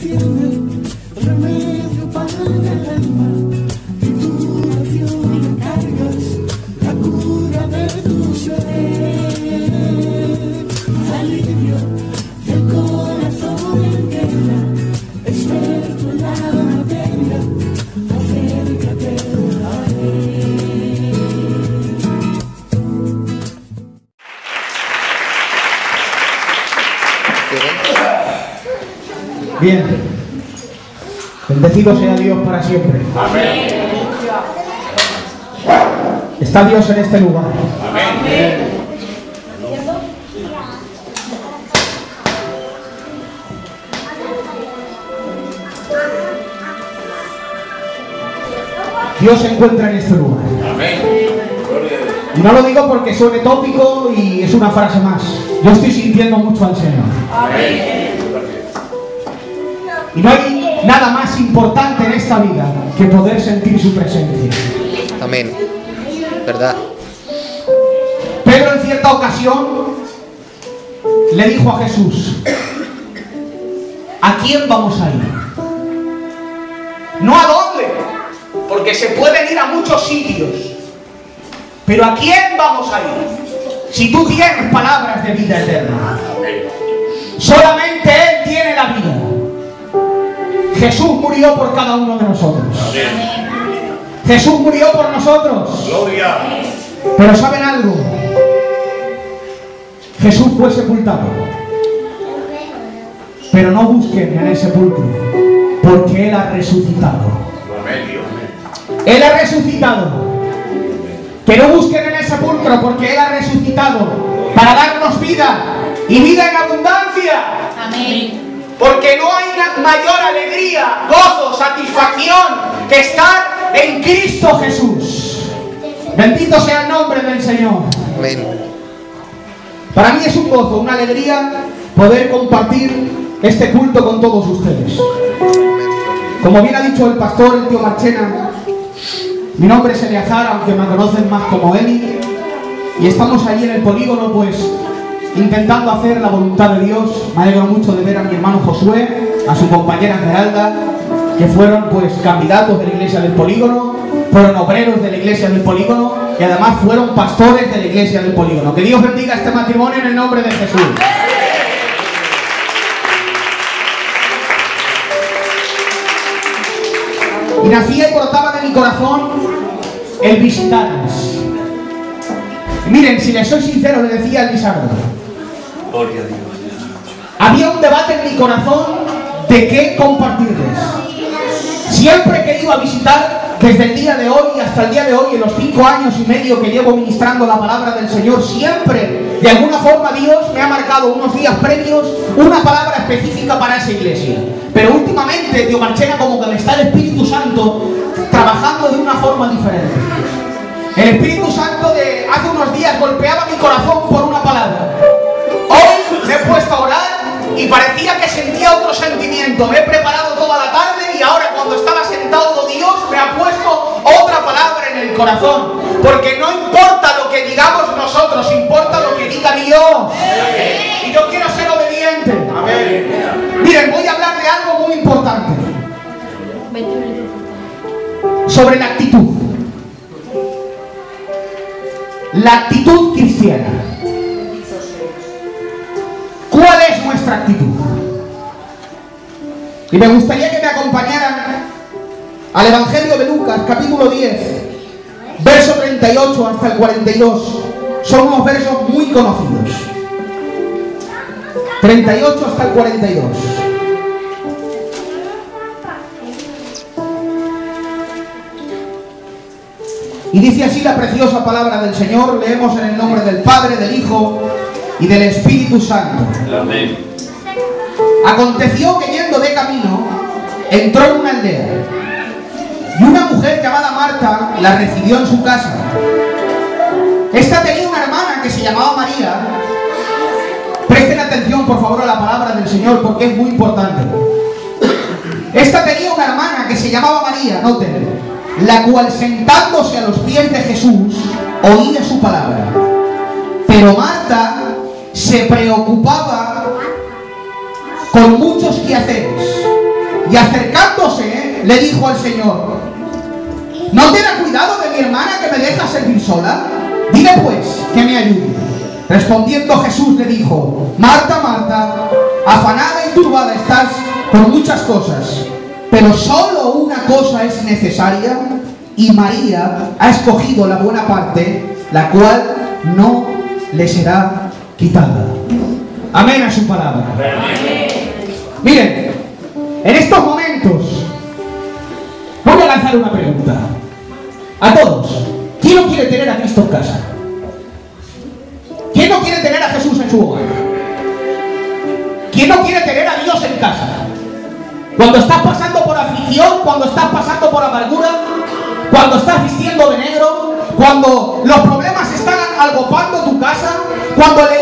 tiene siempre. Está Dios en este lugar. Dios se encuentra en este lugar. Y no lo digo porque suene tópico y es una frase más. Yo estoy sintiendo mucho al Señor. Y no hay nada más importante en esta vida que poder sentir su presencia. Amén. ¿Verdad? Pedro en cierta ocasión le dijo a Jesús, ¿a quién vamos a ir? No a dónde, porque se pueden ir a muchos sitios. Pero ¿a quién vamos a ir? Si tú tienes palabras de vida eterna. Solamente Él tiene la vida. Jesús murió por cada uno de nosotros. Jesús murió por nosotros. Gloria. Pero ¿saben algo? Jesús fue sepultado. Pero no busquen en el sepulcro, porque Él ha resucitado. Amén, Dios. Él ha resucitado. Que no busquen en el sepulcro, porque Él ha resucitado para darnos vida y vida en abundancia. Porque no hay mayor alegría, gozo, satisfacción que estar en Cristo Jesús. Bendito sea el nombre del Señor. Amén. Para mí es un gozo, una alegría poder compartir este culto con todos ustedes. Como bien ha dicho el pastor, el tío Marchena, mi nombre es Eleazar, aunque me conocen más como Eli, y estamos ahí en el polígono, pues intentando hacer la voluntad de Dios. Me alegro mucho de ver a mi hermano Josué, a su compañera Esmeralda, que fueron pues candidatos de la iglesia del polígono, fueron obreros de la iglesia del polígono y además fueron pastores de la iglesia del polígono. Que Dios bendiga este matrimonio en el nombre de Jesús. Y nacía y brotaba de mi corazón el visitarles. Y miren, si les soy sincero, le decía al Lizardo, Había un debate en mi corazón de qué compartirles. Siempre he querido a visitar, desde el día de hoy hasta el día de hoy, en los cinco años y medio que llevo ministrando la palabra del Señor, siempre, de alguna forma, Dios me ha marcado unos días previos una palabra específica para esa iglesia. Pero últimamente, Dios Marchena, como que me está el Espíritu Santo trabajando de una forma diferente. El Espíritu Santo de hace unos días golpeaba mi corazón por una palabra. Puesto a orar y parecía que sentía otro sentimiento. Me he preparado toda la tarde y ahora cuando estaba sentado Dios me ha puesto otra palabra en el corazón. Porque no importa lo que digamos nosotros, importa lo que diga Dios. Y yo quiero ser obediente. Miren, voy a hablar de algo muy importante. Sobre la actitud. La actitud cristiana. Y me gustaría que me acompañaran al Evangelio de Lucas, capítulo 10, verso 38 hasta el 42. Son unos versos muy conocidos. 38 hasta el 42. Y dice así la preciosa palabra del Señor, leemos en el nombre del Padre, del Hijo y del Espíritu Santo. Amén. Aconteció que yendo de camino, entró en una aldea. Y una mujer llamada Marta la recibió en su casa. Esta tenía una hermana que se llamaba María. Presten atención, por favor, a la palabra del Señor, porque es muy importante. Esta tenía una hermana que se llamaba María, noten, la cual sentándose a los pies de Jesús, oía su palabra. Pero Marta se preocupaba con muchos quehaceres. Y acercándose, le dijo al Señor, ¿no te da cuidado de mi hermana que me deja servir sola? Dile pues que me ayude. Respondiendo Jesús le dijo, Marta, Marta, afanada y turbada estás por muchas cosas, pero solo una cosa es necesaria y María ha escogido la buena parte, la cual no le será quitada. Amén a su palabra. Miren, en estos momentos voy a lanzar una pregunta. A todos. ¿Quién no quiere tener a Cristo en casa? ¿Quién no quiere tener a Jesús en su hogar? ¿Quién no quiere tener a Dios en casa? Cuando estás pasando por aflicción, cuando estás pasando por amargura, cuando estás vistiendo de negro, cuando los problemas están algopando tu casa, cuando la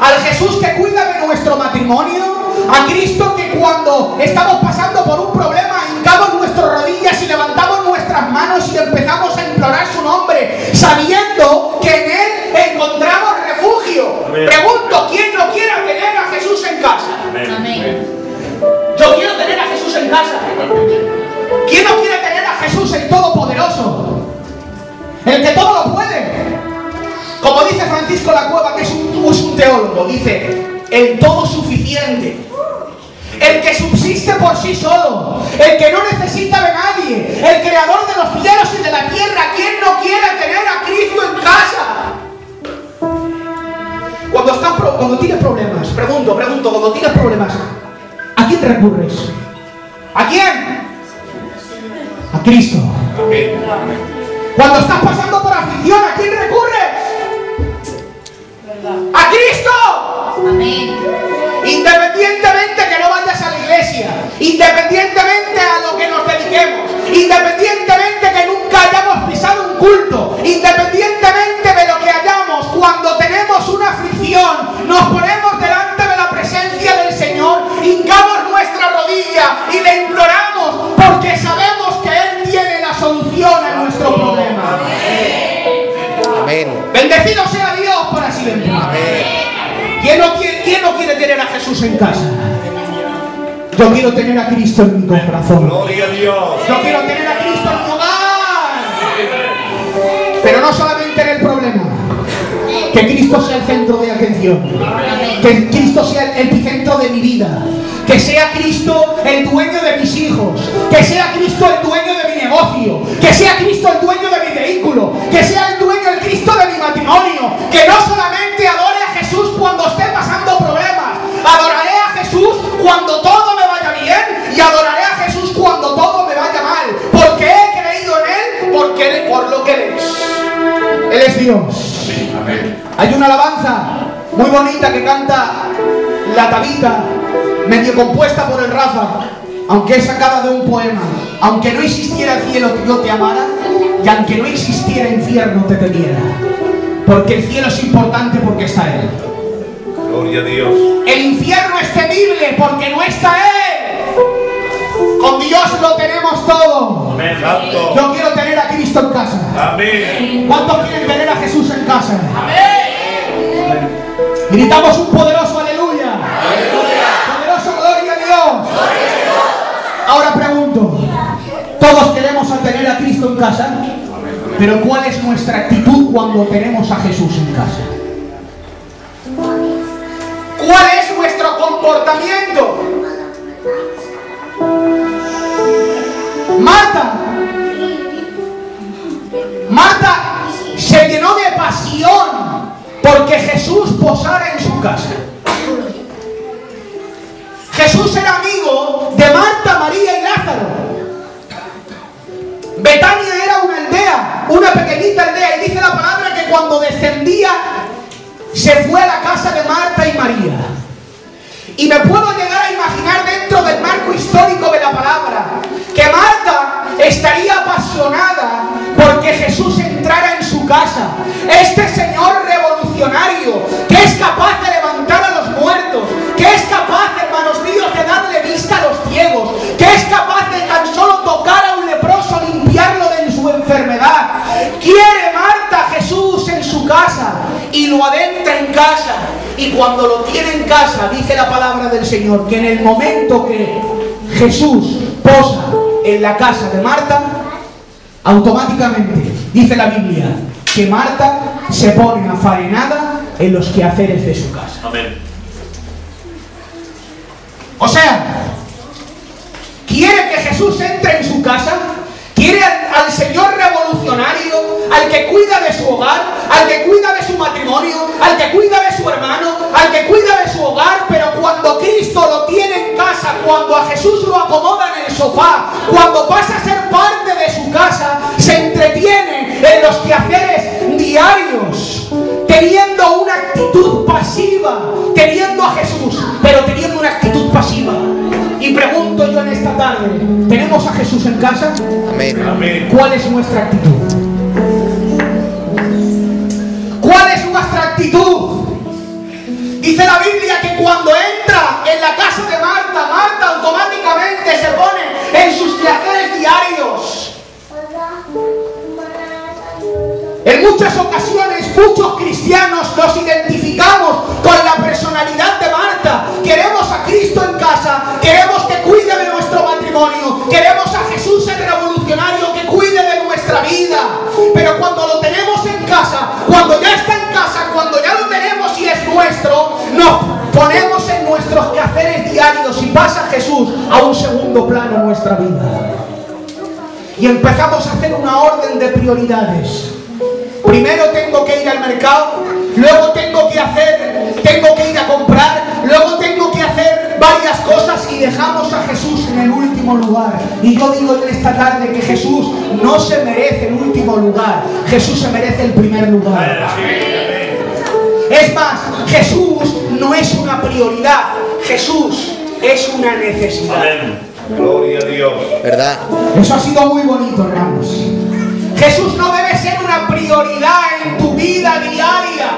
Al Jesús que cuida de nuestro matrimonio, a Cristo que cuando estamos pasando por un problema, hincamos nuestras rodillas y levantamos nuestras manos y empezamos a implorar su nombre, sabiendo que en Él encontramos refugio. Amén. Pregunto, ¿quién no quiere tener a Jesús en casa? Yo quiero tener a Jesús en casa. ¿Quién no quiere tener a Jesús el Todopoderoso? El que todo lo puede. Como dice Francisco La Cueva, que es un, es un teólogo, dice, el todo suficiente. El que subsiste por sí solo, el que no necesita de nadie, el creador de los cielos y de la tierra, ¿quién no quiere tener a Cristo en casa? Cuando, estás cuando tienes problemas, pregunto, pregunto, cuando tienes problemas, ¿a quién recurres? ¿A quién? A Cristo. Cuando estás pasando por aflicción, ¿a quién recurres? ¡A Cristo! Independientemente Mi corazón. Gloria a Dios. Yo quiero tener a Cristo en mi hogar. Pero no solamente en el problema. Que Cristo sea el centro de atención. Que Cristo sea el epicentro de mi vida. Que sea Cristo el dueño de mis hijos. Muy bonita que canta la Tabita, medio compuesta por el Rafa, aunque es sacada de un poema. Aunque no existiera el cielo que yo te amara, y aunque no existiera infierno te temiera. Porque el cielo es importante porque está Él. Gloria a Dios. El infierno es temible porque no está Él. Con Dios lo tenemos todo. Amén. Yo quiero tener a Cristo en casa. Amén. ¿Cuántos quieren tener a Jesús en casa? Gritamos un poderoso aleluya. Poderoso gloria a Dios. Ahora pregunto, todos queremos tener a Cristo en casa, pero ¿cuál es nuestra actitud cuando tenemos a Jesús en casa? ¿Cuál es nuestro comportamiento? Marta, Marta se llenó de pasión porque Jesús posara en su casa. Jesús era amigo de Marta, María y Lázaro. Betania era una aldea, una pequeñita aldea, y dice la palabra que cuando descendía se fue a la casa de Marta y María. Y me puedo llegar a imaginar dentro del marco histórico de la palabra que Marta estaría apasionada porque Jesús entrara en su casa. Este Señor revolucionario que es capaz de levantar a los muertos, que es capaz, hermanos míos, de darle vista a los ciegos, que es capaz de tan solo tocar a un leproso, limpiarlo de su enfermedad. Quiere Marta a Jesús en su casa y lo adentra en casa. Y cuando lo tiene tiene en casa, dice la palabra del Señor, que en el momento que Jesús posa en la casa de Marta, automáticamente, dice la Biblia, que Marta se pone afarenada en los quehaceres de su casa. Amén. O sea, quiere que Jesús entre en su casa, quiere al, al Señor revolucionario, al que cuida de su hogar, al que cuida de su matrimonio, al que cuida de su hermano, al que cuida de su hogar, pero cuando Cristo lo tiene en casa, cuando a Jesús lo acomoda en el sofá, cuando pasa a ser parte de su casa, se entretiene en los quehaceres diarios, teniendo una actitud pasiva, teniendo a Jesús, pero teniendo una actitud pasiva. Y pregunto yo en esta tarde, ¿tenemos a Jesús en casa? Amén. Amén. ¿Cuál es nuestra actitud? ¿Cuál es nuestra actitud? Dice la Biblia que cuando entra en la casa de Marta, Marta automáticamente se pone en sus quehaceres diarios. En muchas ocasiones muchos cristianos nos identificamos con la personalidad de Marta. Queremos a Cristo en casa, queremos que cuide de nuestro matrimonio, queremos a Jesús el revolucionario que cuide de nuestra vida. Pero cuando lo tenemos en casa, cuando ya está en casa, cuando ya lo tenemos y es nuestro, nos ponemos en nuestros quehaceres diarios y pasa Jesús a un segundo plano en nuestra vida. Y empezamos a hacer una orden de prioridades. Primero tengo que ir al mercado, luego tengo que hacer, tengo que ir a comprar, luego tengo que hacer varias cosas y dejamos a Jesús en el último lugar. Y yo digo en esta tarde que Jesús no se merece el último lugar, Jesús se merece el primer lugar. Es más, Jesús no es una prioridad, Jesús es una necesidad. Amén. Gloria a Dios. ¿Verdad? Eso ha sido muy bonito, hermanos. Jesús no prioridad en tu vida diaria.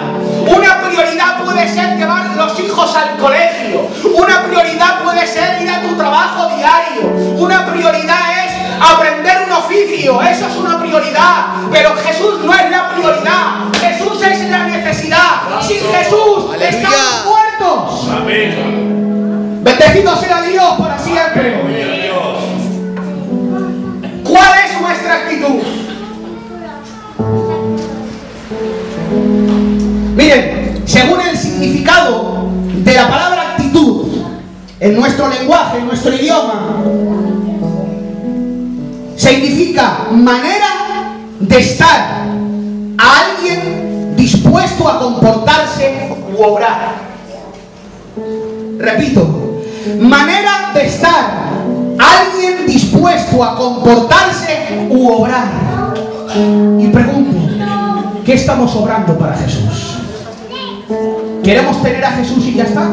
Una prioridad puede ser llevar a los hijos al colegio. Una prioridad puede ser ir a tu trabajo diario. Una prioridad es aprender un oficio. Eso es una prioridad. Pero Jesús no es la prioridad. Jesús es la necesidad. Sin Jesús Aleluya. estamos muertos. Amén. Bendecido sea Dios para siempre. ¿Cuál es nuestra actitud? Según el significado de la palabra actitud en nuestro lenguaje, en nuestro idioma, significa manera de estar a alguien dispuesto a comportarse u obrar. Repito, manera de estar alguien dispuesto a comportarse u obrar. Y pregunto, ¿qué estamos obrando para Jesús? ¿Queremos tener a Jesús y ya está?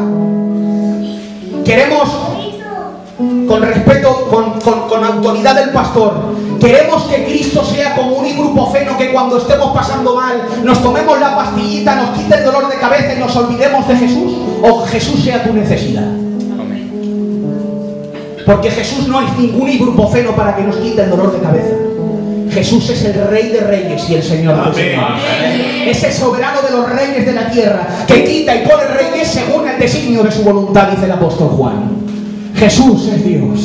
¿Queremos, con respeto, con, con- con autoridad del pastor, queremos que Cristo sea como un ibuprofeno que cuando estemos pasando mal nos tomemos la pastillita, nos quite el dolor de cabeza y nos olvidemos de Jesús? ¿O Jesús sea tu necesidad? Porque Jesús no es ningún ibuprofeno para que nos quite el dolor de cabeza. Jesús es el Rey de Reyes y el Señor de. Señores. Es el soberano de los reyes de la tierra, que quita y pone reyes según el designio de su voluntad, dice el apóstol Juan. Jesús es Dios.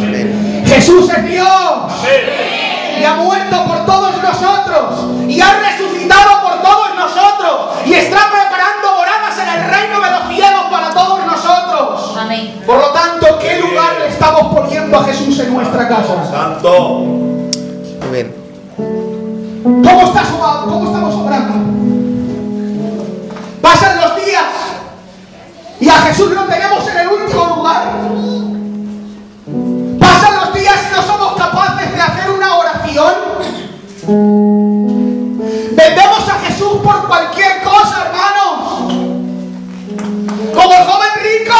Amén. Jesús es Dios. Amén. Y ha muerto por todos nosotros. Y ha resucitado por todos nosotros. Y está preparando moradas en el reino de los cielos para todos nosotros. Amén. Por lo tanto, ¿qué lugar le estamos poniendo a Jesús en nuestra casa? Santo. Amén. ¿Cómo, estás, cómo estamos obrando? Pasan los días y a Jesús lo tenemos en el último lugar. Pasan los días y no somos capaces de hacer una oración. Vendemos a Jesús por cualquier cosa, hermanos. Como el joven rico.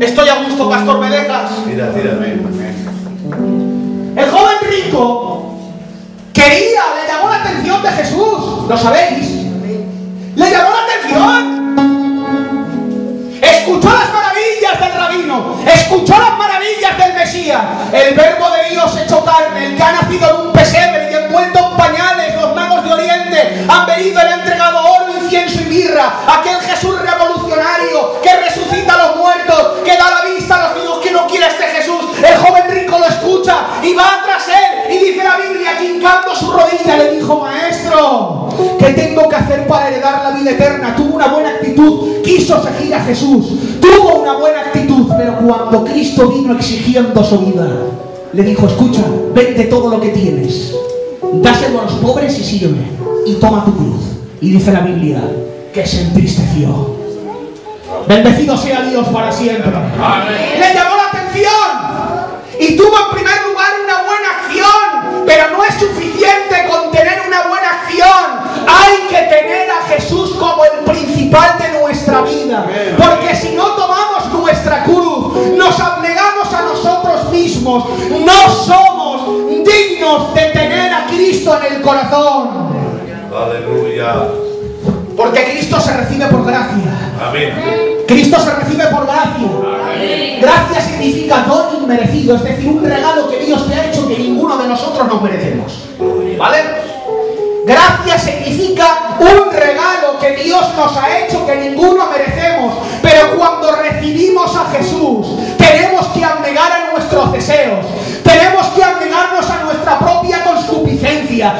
Estoy a gusto, Pastor Medejas. Tira, tira, amén. El joven rico quería, le llamó la atención de Jesús, ¿lo sabéis? Le llamó la atención. Escuchó las maravillas del rabino, escuchó las maravillas del Mesías. El verbo de Dios hecho carne, el que ha nacido en un pesebre para heredar la vida eterna? Tuvo una buena actitud, quiso seguir a Jesús, tuvo una buena actitud, pero cuando Cristo vino exigiendo su vida, le dijo, escucha, vende todo lo que tienes, dáselo a los pobres y sirve, y toma tu cruz. Y dice la Biblia, que se entristeció. Bendecido sea Dios para siempre. Le llamó la atención y tuvo en primer lugar una buena acción, pero no es suficiente con tener una buena acción. Corazón, Aleluya. porque Cristo se recibe por gracia. Amén. Cristo se recibe por gracia. Gracia significa don inmerecido, es decir, un regalo que Dios te ha hecho que ninguno de nosotros nos merecemos. ¿Vale? Gracia significa un regalo que Dios nos ha hecho que ninguno merecemos. Pero cuando recibimos a Jesús, tenemos que abnegar a nuestros deseos. Tenemos que abnegarnos a nuestra propia concupiscencia.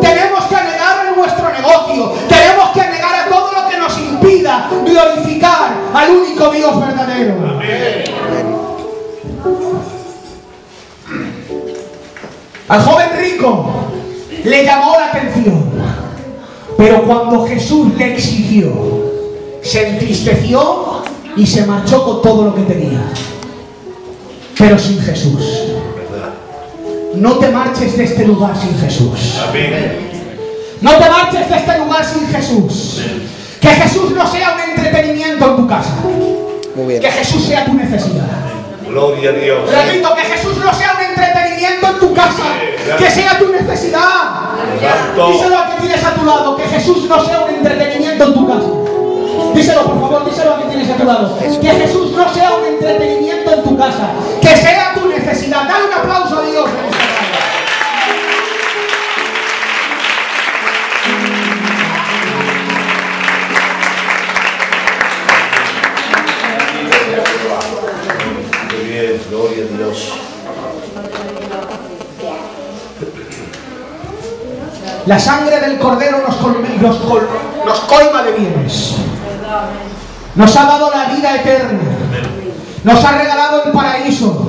Tenemos que abnegar a nuestro negocio. Tenemos que abnegar a todo lo que nos impida glorificar al único Dios verdadero. Al joven rico le llamó la atención, pero cuando Jesús le exigió, se entristeció y se marchó con todo lo que tenía. Pero sin Jesús. No te marches de este lugar sin Jesús. No te marches de este lugar sin Jesús. Que Jesús no sea un entretenimiento en tu casa. Muy bien. Que Jesús sea tu necesidad. Gloria a Dios. Repito, que Jesús no sea un entretenimiento en tu casa, que sea tu necesidad. Díselo a que tienes a tu lado, que Jesús no sea un entretenimiento en tu casa. Díselo, por favor, díselo a que tienes a tu lado. Que Jesús no sea un entretenimiento en tu casa, que sea La sangre del cordero nos, col- nos col- nos colma de bienes. Nos ha dado la vida eterna. Nos ha regalado el paraíso.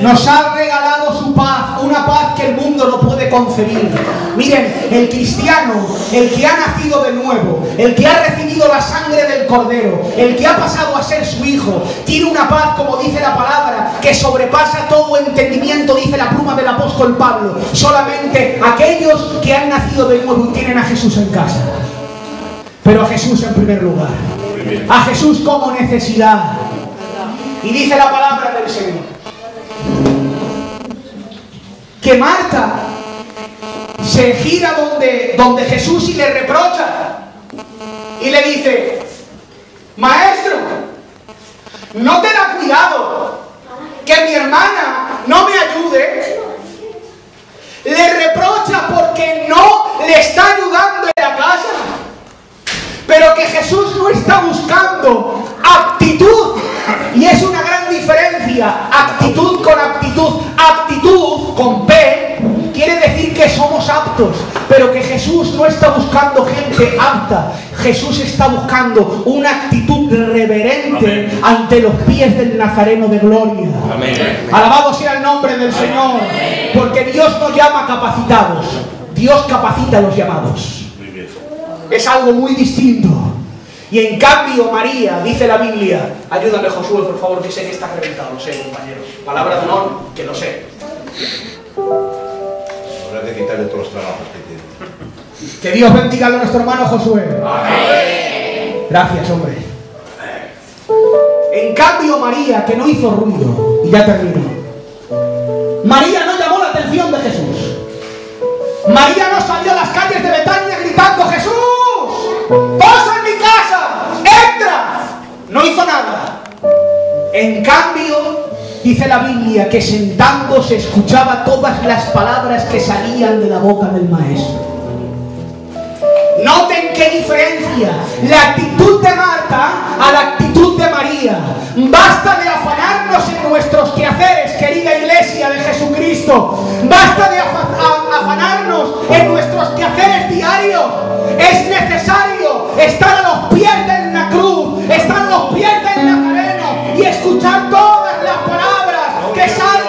Nos ha regalado su paz, una paz que el mundo no puede concebir. Miren, el cristiano, el que ha nacido de nuevo, el que ha recibido la sangre del cordero, el que ha pasado a ser su hijo, tiene una paz, como dice la palabra, que sobrepasa todo entendimiento, dice la pluma del apóstol Pablo. Solamente aquellos que han nacido de nuevo y tienen a Jesús en casa. Pero a Jesús en primer lugar. A Jesús como necesidad. Y dice la palabra del Señor. Que Marta se gira donde, donde Jesús y le reprocha. Y le dice, maestro, no te da cuidado que mi hermana no me ayude. Le reprocha porque no le está ayudando en la casa. Pero que Jesús no está buscando actitud. Y es una Actitud con actitud. Actitud con P quiere decir que somos aptos. Pero que Jesús no está buscando gente apta. Jesús está buscando una actitud reverente Amén. ante los pies del Nazareno de gloria. Amén. Alabado sea el nombre del Señor. Porque Dios nos llama capacitados. Dios capacita a los llamados. Es algo muy distinto. Y en cambio, María, dice la Biblia, ayúdame Josué, por favor, que sé que estás reventado, lo sé, compañero. Palabra de honor, que lo sé. Habrá que quitarle todos los trabajos que tiene. Que Dios bendiga a nuestro hermano Josué. Gracias, hombre. En cambio, María, que no hizo ruido, y ya termino. María no llamó la atención de Jesús. María no nada. En cambio, dice la Biblia que sentándose escuchaba todas las palabras que salían de la boca del maestro. Noten qué diferencia. La actitud de Marta a la actitud de María. Basta de afanarnos en nuestros quehaceres Jesucristo. Basta de afa- a- afanarnos en nuestros quehaceres diarios. Es necesario estar a los pies de cruz, estar a los pies del Nazareno y escuchar todas las palabras que salgan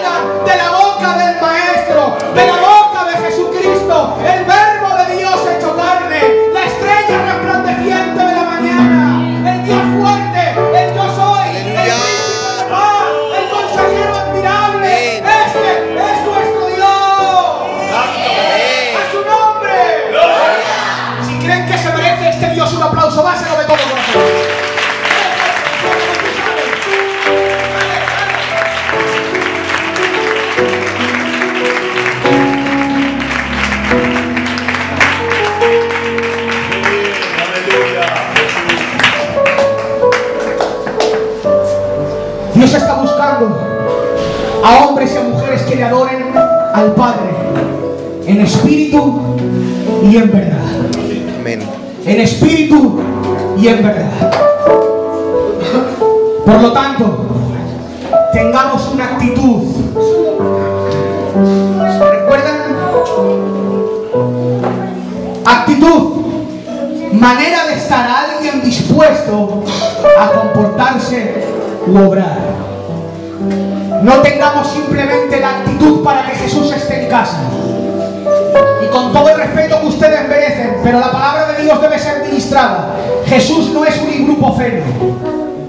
en espíritu y en verdad. Amén. En espíritu y en verdad. Por lo tanto, tengamos una actitud. ¿Recuerdan? Actitud. Manera de estar alguien dispuesto a comportarse u obrar. No tengamos simplemente la actitud para que Jesús esté en casa. Con todo el respeto que ustedes merecen, pero la palabra de Dios debe ser ministrada. Jesús no es un ibuprofeno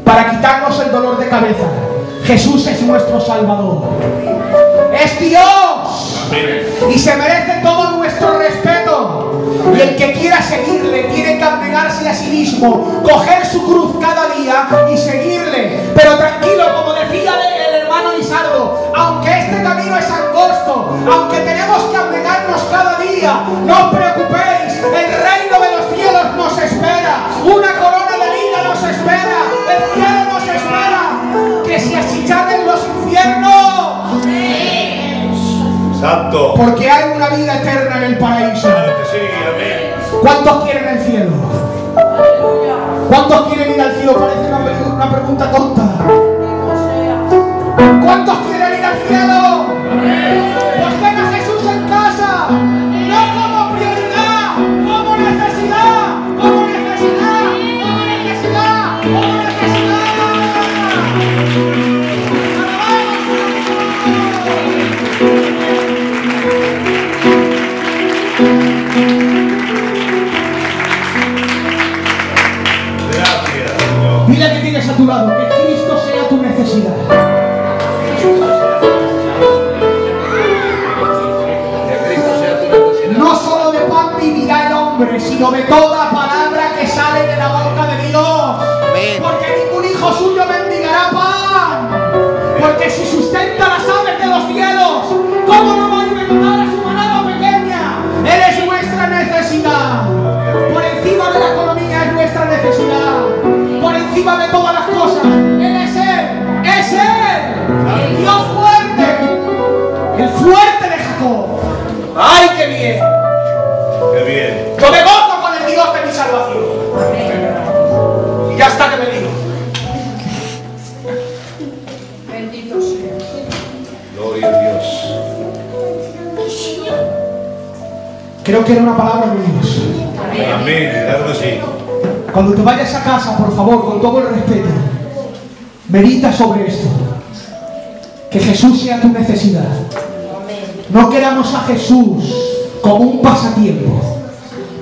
para quitarnos el dolor de cabeza. Jesús es nuestro Salvador. Es Dios y se merece todo nuestro respeto. Y el que quiera seguirle tiene que abnegarse a sí mismo, coger su cruz cada día y seguirle. Pero tranquilo, como aunque tenemos que abnegarnos cada día, no os preocupéis, el reino de los cielos nos espera, una corona de vida nos espera, el cielo nos espera, que se achicharren los infiernos. Santo. Porque hay una vida eterna en el paraíso. ¿Cuántos quieren el cielo? ¿Cuántos quieren ir al cielo? Parece una, una pregunta tonta. ¿Cuántos quieren ir al cielo? Por encima de todas Cuando te vayas a casa, por favor, con todo el respeto, medita sobre esto. Que Jesús sea tu necesidad. No queramos a Jesús como un pasatiempo.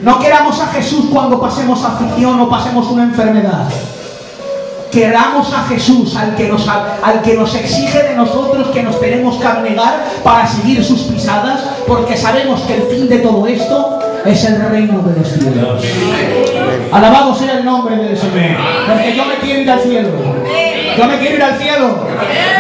No queramos a Jesús cuando pasemos aflicción o pasemos una enfermedad. Queramos a Jesús al que, nos, al que nos exige de nosotros que nos tenemos que abnegar para seguir sus pisadas, porque sabemos que el fin de todo esto es el reino de los cielos. Alabado sea el nombre del Señor. Porque yo me quiero ir al cielo. Yo me quiero ir al cielo.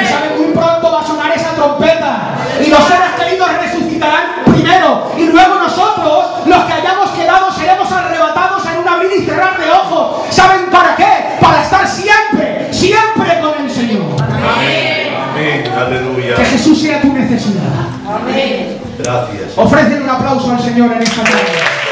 Y saben, muy pronto va a sonar esa trompeta. Y los seres queridos resucitarán primero. Y luego nosotros, los que hayamos quedado, seremos arrebatados en un abrir y cerrar de ojos. ¿Saben para Que Jesús sea tu necesidad. Gracias. Ofrecen un aplauso al Señor en esta tarde.